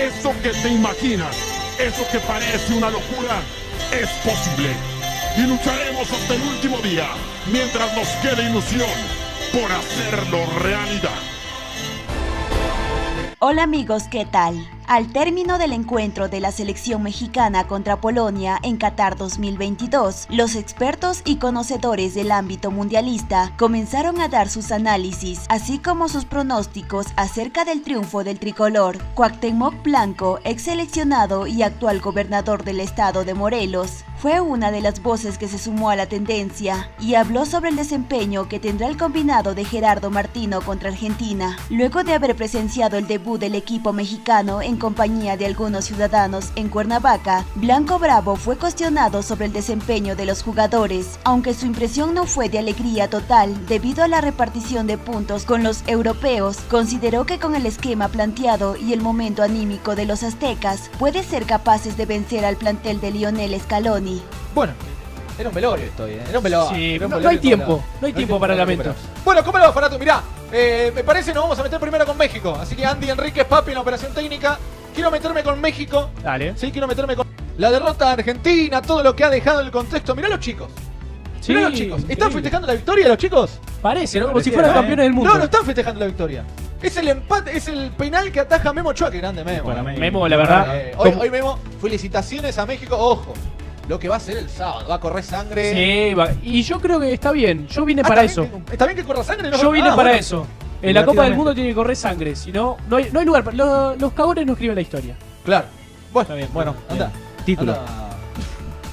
Eso que te imaginas, eso que parece una locura, es posible. Y lucharemos hasta el último día, mientras nos quede ilusión, por hacerlo realidad. Hola amigos, ¿qué tal? Al término del encuentro de la selección mexicana contra Polonia en Qatar 2022, los expertos y conocedores del ámbito mundialista comenzaron a dar sus análisis, así como sus pronósticos acerca del triunfo del tricolor. Cuauhtémoc Blanco, ex seleccionado y actual gobernador del estado de Morelos, fue una de las voces que se sumó a la tendencia y habló sobre el desempeño que tendrá el combinado de Gerardo Martino contra Argentina, luego de haber presenciado el debut del equipo mexicano en compañía de algunos ciudadanos en Cuernavaca, Blanco Bravo fue cuestionado sobre el desempeño de los jugadores, aunque su impresión no fue de alegría total debido a la repartición de puntos con los europeos, consideró que con el esquema planteado y el momento anímico de los aztecas, puede ser capaces de vencer al plantel de Lionel Scaloni. Bueno, era un velorio esto, ¿eh? Era un velorio. Sí, Era un no, velorio no hay tiempo, no hay tiempo para lamentos. Bueno, ¿cómo lo, Fanato? Mirá, eh, me parece nos vamos a meter primero con México. Así que Andy Enríquez, papi, en la operación técnica. Quiero meterme con México. Dale. Sí, quiero meterme con la derrota de Argentina, todo lo que ha dejado el contexto. Mirá los chicos. Sí, Mirá los chicos. ¿Están increíble. festejando la victoria los chicos? Parece, ¿no? Como si fueran ¿eh? campeones del mundo. No, no están festejando la victoria. Es el empate, es el penal que ataja Memo Ochoa. Qué grande Memo. Para eh. Memo, la verdad. Eh, hoy Memo, felicitaciones a México. Ojo, lo que va a ser el sábado. Va a correr sangre. Sí, va- y yo creo que está bien. Yo vine Ah, para ¿está eso. bien que- ¿Está bien que corra sangre? No, Yo vine Ah, para bueno. eso. En la Copa del. Mundo tiene que correr sangre. Si no, no hay, no hay lugar. para- Los, los cagones no escriben la historia. Claro. Bueno, Está bien, bueno, anda. Título. anda.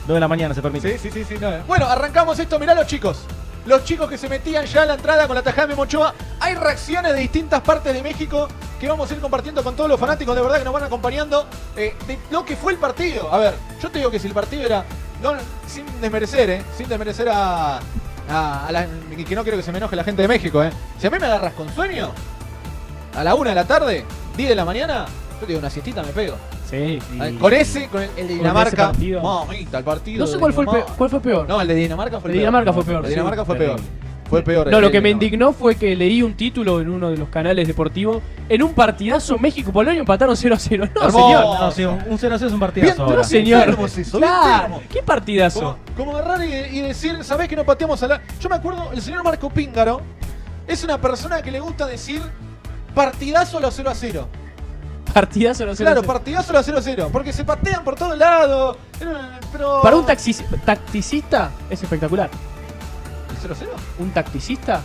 2 de la mañana se permite. Sí, sí, sí, sí. no, eh. Bueno, arrancamos esto. Mirá los chicos. Los chicos que se metían ya a la entrada con la tajada de Memo Ochoa. Hay reacciones de distintas partes de México que vamos a ir compartiendo con todos los fanáticos de verdad que nos van acompañando eh, de lo que fue el partido. A ver, yo te digo que si el partido era. no, sin desmerecer, ¿eh? Sin desmerecer a. a- a la- que no quiero que se me enoje la gente de México, ¿eh? Si a mí me agarras con sueño, a la una de la tarde, 10 de la mañana, yo te digo una siestita me pego. Sí. Ah, Con ese, con el, el de Dinamarca. ese partido. Mamita, el partido. No sé cuál fue, el peor, cuál fue peor. No, el de Dinamarca fue El de peor. Dinamarca fue peor, El de sí. Dinamarca fue peor. Fue peor. No, lo que me indignó fue que leí un título en uno de los canales deportivos. En un partidazo México-Polonia empataron 0 a 0. No, señor. No, sí, un 0 a 0 es un Bien, partidazo. ahora. No, señor. bien Claro. ¿Qué partidazo? Como, como agarrar y, y decir, ¿sabés que no pateamos a la.? Yo me acuerdo, el señor Marco Píngaro es una persona que le gusta decir partidazo a los 0 a 0. Partidazo no sé. Claro, partidazo a los 0 a 0. Porque se patean por todos lados. eh, Pero. Para un taxi- tacticista es espectacular. ¿El 0 a 0? Un tacticista,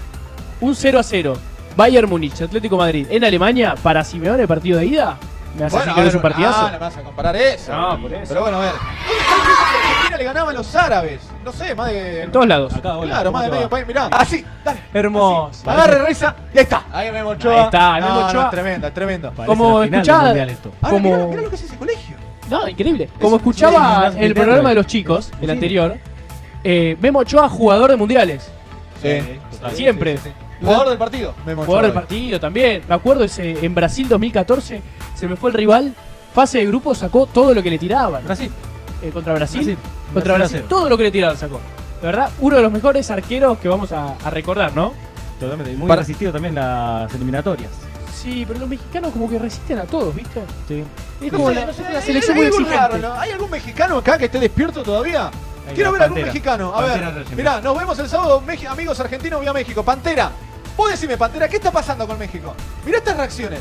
un 0 a 0. Bayern Múnich, Atlético Madrid. En Alemania, para Simeone, partido de ida. Me hace decir que no es un partidazo. No, no me vas a comparar eso. No, por eso. Pero bueno, a ver. ¿Dónde está diciendo que Argentina le ganaba a los árabes? No sé, más de. En todos lados. Acá, hola, Claro, ¿cómo más de medio país, mirá. Así, dale. Hermoso. Agarre, reza y ahí está. Ahí Memo Ochoa. Ahí está, No, no, Ochoa. es tremendo, es tremendo. Parece Como escuchaba- Como- mirá, mirá lo que es ese colegio. No, increíble. Como Es- escuchaba el programa de los chicos, el Sí. anterior, eh, Memo Ochoa, jugador de mundiales. Sí. total. Siempre. Jugador del partido. Memo Jugador del Ochoa. partido también. Me acuerdo ese, en Brasil 2014, se me fue el rival. Fase de grupo sacó todo lo que le tiraban. Brasil. Eh, contra Brasil. Brasil. Contra Brasil a Brasil. Todo lo que le tiraban sacó. De verdad, uno de los mejores arqueros que vamos a, a recordar, ¿no? Totalmente. Muy Para- resistido también las eliminatorias. Sí, pero los mexicanos como que resisten a todos, ¿viste? Sí. Es como la, hay- selección hay muy algún exigente. raro, ¿no? ¿Hay algún mexicano acá que esté despierto todavía? Ahí Quiero va, ver algún Pantera. mexicano. A Pantera ver, mirá, nos vemos el sábado, Meji- amigos argentinos, vía México. Pantera, vos decime, Pantera, ¿qué está pasando con México? Mirá estas reacciones.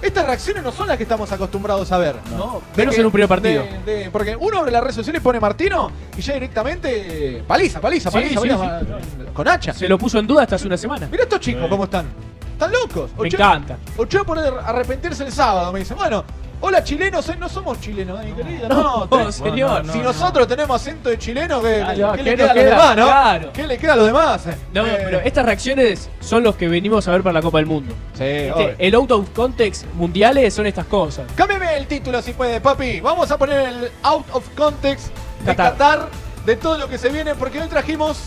Estas reacciones no son las que estamos acostumbrados a ver. No, menos en un primer partido. de- de- porque uno abre las redes sociales y pone Martino y ya directamente eh, paliza, paliza, Sí, paliza, sí, paliza, con hacha. Se lo puso en duda hasta hace una semana. Mirá estos chicos cómo están. Están locos. Me encanta. Ochoa pone arrepentirse el sábado, me dice. Bueno, hola chilenos, eh, no somos chilenos, eh, mi querido. No, No, señor. no, si no, nosotros tenemos acento de chileno, ¿qué, Claro, qué ¿qué le queda a los demás, no? Claro. ¿Qué le queda a los demás? eh? No, Eh, pero estas reacciones son los que venimos a ver para la Copa del Mundo. Sí, Este, el out of context mundiales son estas cosas. Cámbiame el título si puede, papi. Vamos a poner el out of context de Qatar. Qatar, de todo lo que se viene, porque hoy trajimos.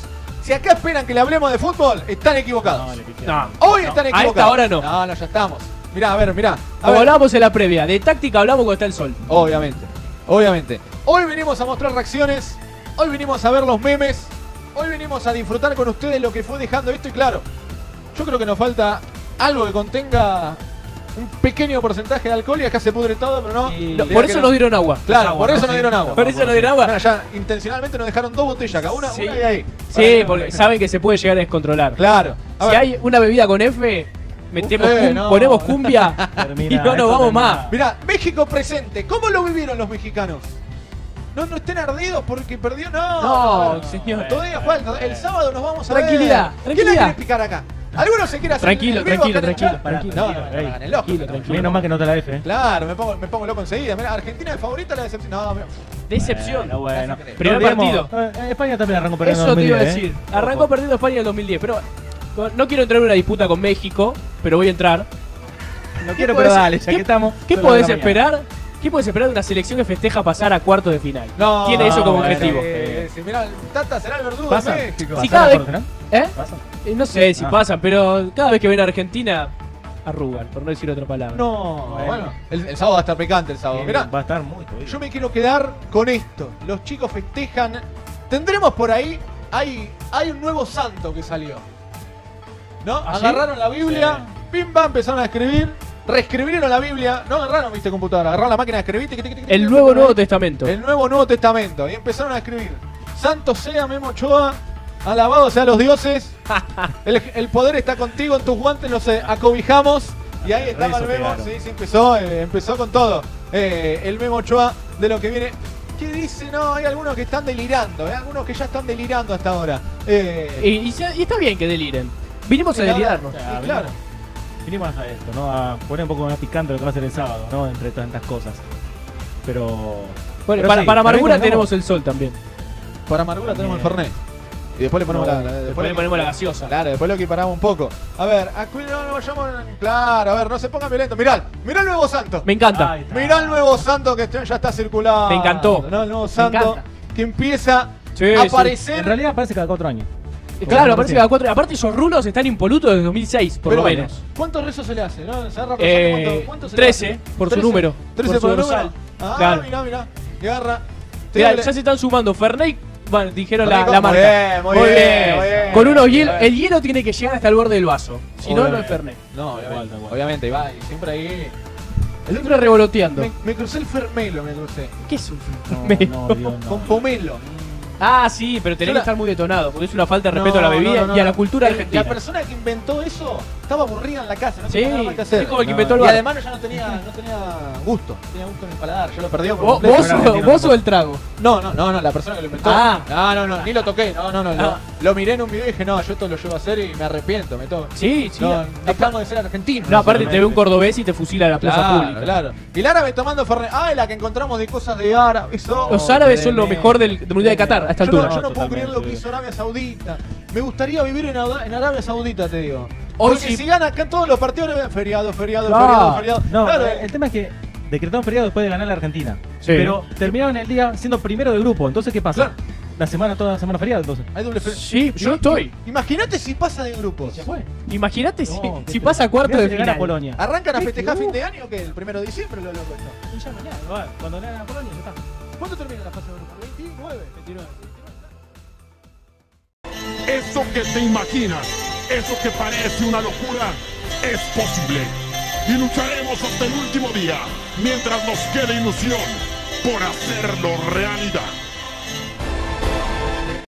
Si acá esperan que le hablemos de fútbol, están equivocados. No. No, Hoy no, están A equivocados. esta hora no. No, no, ya estamos. Mirá, a ver, mirá. A ver. hablábamos en la previa, de táctica hablamos cuando está el sol. Obviamente, obviamente. Hoy venimos a mostrar reacciones, hoy venimos a ver los memes, hoy venimos a disfrutar con ustedes lo que fue dejando esto y claro, yo creo que nos falta algo que contenga un pequeño porcentaje de alcohol y acá se pudre todo, pero no. Y- No, Diga por eso no. nos dieron agua. Claro, agua, por eso ¿no? nos dieron agua. Por eso nos dieron agua. Bueno, ya intencionalmente nos dejaron dos botellas acá, una, Sí. una y ahí. Sí, porque saben que se puede llegar a descontrolar. Claro. A Si ver, hay una bebida con F, metemos Eh, cum- no. ponemos cumbia Termina, y no nos vamos termina. más. Mirá, México presente. ¿Cómo lo vivieron los mexicanos? No, no estén ardidos porque perdió. No, No, señor. Todavía falta. El sábado nos vamos a Tranquilidad, ver. ¿Quién la tranquilidad. quiere picar acá? ¿Alguno se quiere hacer Tranquilo, el vivo tranquilo, acá en el tranquilo, chat? tranquilo. No, no, no, Ey, hagan el ojo. tranquilo, tranquilo. Menos mal que no te la F. ¿eh? Claro, me pongo, me pongo loco enseguida. Mira, Argentina es favorita la decepción. No, mira. Decepción. Bueno, bueno. Primer No olvidemos- partido. Eh, España también arrancó perdiendo Eso en te iba a 2010, decir. ¿eh? Arrancó perdiendo España en el 2010, pero no quiero entrar en una disputa con México, pero voy a entrar. No quiero, podés- pero dale, ya qué- que estamos. ¿Qué podés de la mañana. esperar? ¿Qué podés esperar de una selección que festeja pasar a cuartos de final? No, Tiene eso como bueno, objetivo. eh, sí, mirá, Tata será el verdugo ¿Pasa? de México. Sí, ¿Pasa cada vez-? ¿Eh? ¿Pasa? Eh, No sé si Ah. pasan, pero cada vez que ven a Argentina, arrugan, por no decir otra palabra. No, Bueno. bueno. El, el sábado va a estar picante el sábado. Eh, Mirá, Va a estar muy jodido. Yo me quiero quedar con esto. Los chicos festejan. Tendremos por ahí. Hay, hay un nuevo santo que salió. ¿No? ¿Ah, sí? agarraron la Biblia. Pim pam, empezaron a escribir. Reescribieron la Biblia. No agarraron, viste, computadora. Agarraron la máquina de escribir. tic, tic, tic, tic, El nuevo. Nuevo Testamento. El nuevo Nuevo Testamento. Y empezaron a escribir. Santo sea Memo Ochoa. Alabado sea los dioses. El, el poder está contigo en tus guantes. Nos eh, acobijamos. Y ahí estaba el Memo. Sí, sí, empezó, eh, empezó con todo. Eh, el Memo Ochoa de lo que viene. ¿Qué dice? No, hay algunos que están delirando. Hay algunos que ya están delirando hasta ahora. Eh, Y, y ya- y está bien que deliren. Vinimos a delirarnos. Claro. Vinimos a esto, ¿no? A poner un poco más picante lo que va a ser el sábado, ¿no? Entre tantas cosas. Pero. Bueno, pero para, sí, para amargura tenemos el sol también. para amargura tenemos el Fernet. Y después le ponemos No, la, la- Después le ponemos la gaseosa. Claro, después lo equiparamos un poco. A ver, a cuidado, no vayamos. Claro, a ver, no se pongan violentos. Mirá, mirá el nuevo santo. Me encanta. Mirá el nuevo santo que está- ya está circulando. Me encantó. ¿no? El nuevo Me santo encanta. que empieza Sí, a sí. aparecer. En realidad aparece cada cuatro años. Claro, aparece cada cuatro. Aparte, esos rulos están impolutos desde 2006, por Pero lo bueno, menos. ¿Cuántos rezos se le hace? ¿No? ¿Se agarra Eh, ¿Cuánto, cuánto se 13 le hace? por su número, 13 por su el número. dorsal. Ah, Claro. mirá, mirá. Y agarra. Mirá, ya se están sumando Ferney. Bueno, dijeron la, muy marca. bien, muy bien, muy bien. Con unos Muy hielo. bien. El hielo tiene que llegar hasta el borde del vaso. Si no, no es Obviamente. Fernet. No, obviamente. Obviamente, va. Y siempre ahí. Siempre revoloteando. Me, me crucé el fermelo, me crucé. ¿Qué es un No, Fernet? no, Dios, no. Con pomelo. Ah, sí, pero tenés Yo que la- estar muy detonado, porque es una falta de respeto No, a la bebida no, no, y a no. la cultura El- argentina. La persona que inventó eso estaba aburrida en la casa, no Sí, tenía nada más que hacer. es como el que No. inventó el Y bar. además ya no tenía, no tenía gusto, no tenía gusto en el paladar, yo lo perdí por ¿Vos, completo. vos, Pero o- argentino vos o el trago? No, no, no, no, la persona que lo inventó. Ah. No, no, no, ni lo toqué, no, no, no. Ah. Lo, miré en un video y dije, no, yo esto lo llevo a hacer y me arrepiento, me toco. Sí, sí. No, dejamos de ser argentinos. No, aparte te ve un cordobés y te fusila a la plaza Claro, pública. claro. Y el árabe tomando Fernet. Ah, la que encontramos de cosas de árabe. Eso. Los árabes son lo mejor del, del Mundial de Qatar a esta Yo no, altura. yo no puedo creer lo que hizo Arabia Saudita. Me gustaría vivir en, Arabia Saudita, te digo. Hoy Porque sí. si gana acá todos los partidos, feriado, feriado, Claro. feriado, feriado. No, Claro, el tema es que decretaron feriado después de ganar la Argentina. Sí. Pero terminaron el día siendo primero del grupo. Entonces, ¿qué pasa? Claro. La semana, toda la semana feriado, entonces. hay doble feriado. Sí, yo estoy. Imagínate si pasa de grupos. Ya fue. Imagínate si, No, si pasa a cuarto de final. Polonia. ¿Arrancan a ¿Qué? festejar Uh. fin de año o qué? ¿El primero de diciembre lo loco esto? Y ya mañana, va, Cuando le hagan a Polonia, ya está. ¿Cuándo termina la fase de grupos? 29. 29. Eso que te imaginas, eso que parece una locura, es posible. Y lucharemos hasta el último día, mientras nos quede ilusión por hacerlo realidad.